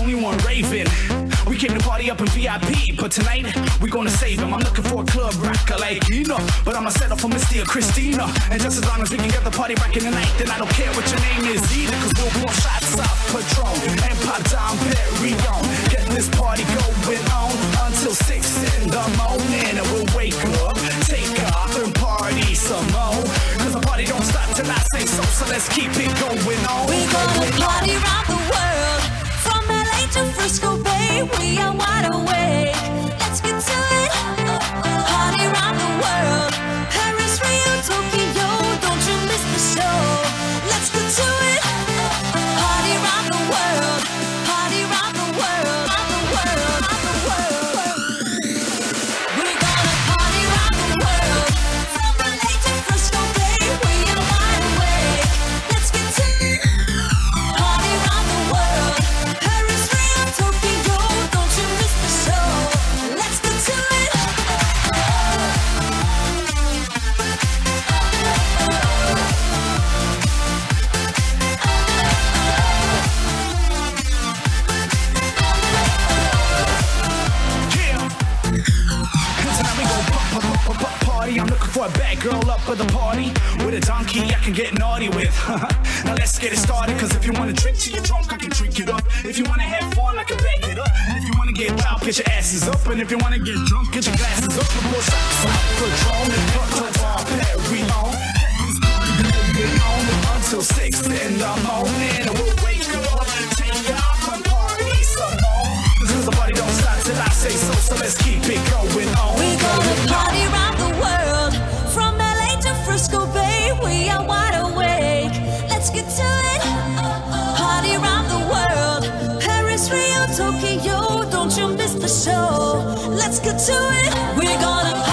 only one raving. We came to party up in VIP, but tonight we gonna save him. I'm looking for a club rocker like Inna, but I'ma settle for Misty or Christina. And just as long as we can get the party rocking tonight, then I don't care what your name is either, cause we'll blow shots of Patron and pop Dom Perignon. Get this party going on until six in the morning, and we'll wake up, take off, and party some more. Cause the party don't stop till I say so, so let's keep it going on. Party. I'm looking for a bad girl up at the party with a donkey I can get naughty with. now let's get it started. Cause if you wanna drink till you're drunk, I can drink it up. If you wanna have fun, I can bag it up. And if you wanna get wild, get your asses up. And if you wanna get drunk, get your glasses up. And pour shots of Patron and put to our Perry on. Party on until six in the morning. Show? Let's get to it. We're gonna.